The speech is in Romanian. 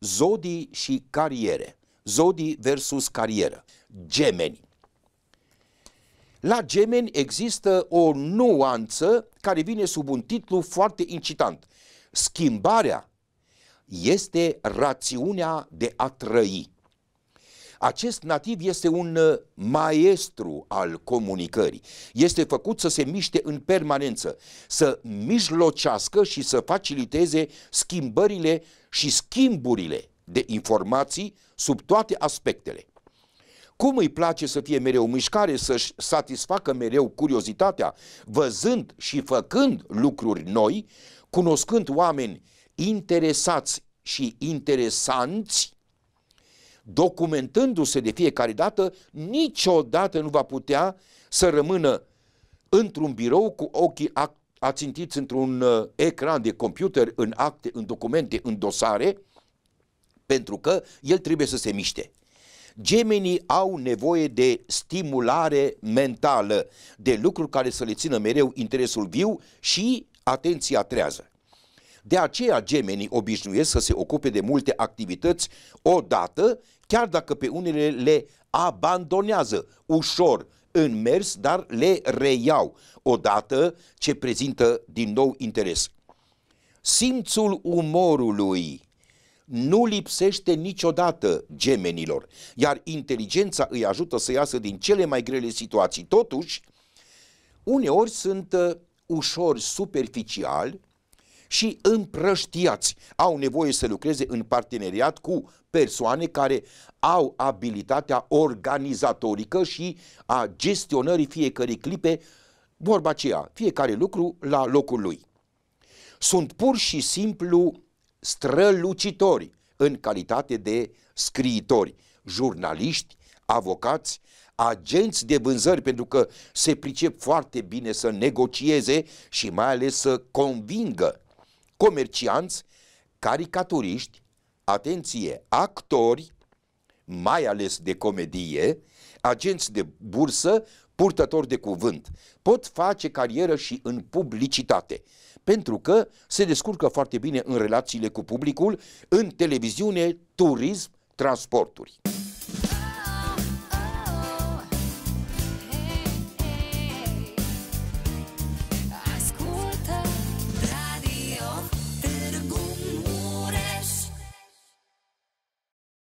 Zodii și cariere. Zodii versus carieră. Gemeni. La gemeni există o nuanță care vine sub un titlu foarte incitant. Schimbarea este rațiunea de a trăi. Acest nativ este un uh, maestru al comunicării. Este făcut să se miște în permanență, să mijlocească și să faciliteze schimbările și schimburile de informații sub toate aspectele. Cum îi place să fie mereu mișcare, să-și satisfacă mereu curiozitatea, văzând și făcând lucruri noi, cunoscând oameni interesați și interesanți, documentându-se de fiecare dată, niciodată nu va putea să rămână într-un birou cu ochii ațintiți într-un uh, ecran de computer, în acte, în documente, în dosare, pentru că el trebuie să se miște. Gemenii au nevoie de stimulare mentală, de lucruri care să le țină mereu interesul viu și atenția trează. De aceea gemenii obișnuiesc să se ocupe de multe activități odată, chiar dacă pe unele le abandonează ușor în mers, dar le reiau odată ce prezintă din nou interes. Simțul umorului nu lipsește niciodată gemenilor, iar inteligența îi ajută să iasă din cele mai grele situații. Totuși, uneori sunt uh, ușor superficiali și împrăștiați. Au nevoie să lucreze în parteneriat cu persoane care au abilitatea organizatorică și a gestionării fiecărei clipe, vorba aceea, fiecare lucru la locul lui. Sunt pur și simplu strălucitori în calitate de scriitori, jurnaliști, avocați, agenți de vânzări pentru că se pricep foarte bine să negocieze și mai ales să convingă comercianți, caricaturiști, atenție, actori, mai ales de comedie, agenți de bursă, purtători de cuvânt. Pot face carieră și în publicitate, pentru că se descurcă foarte bine în relațiile cu publicul, în televiziune, turism, transporturi.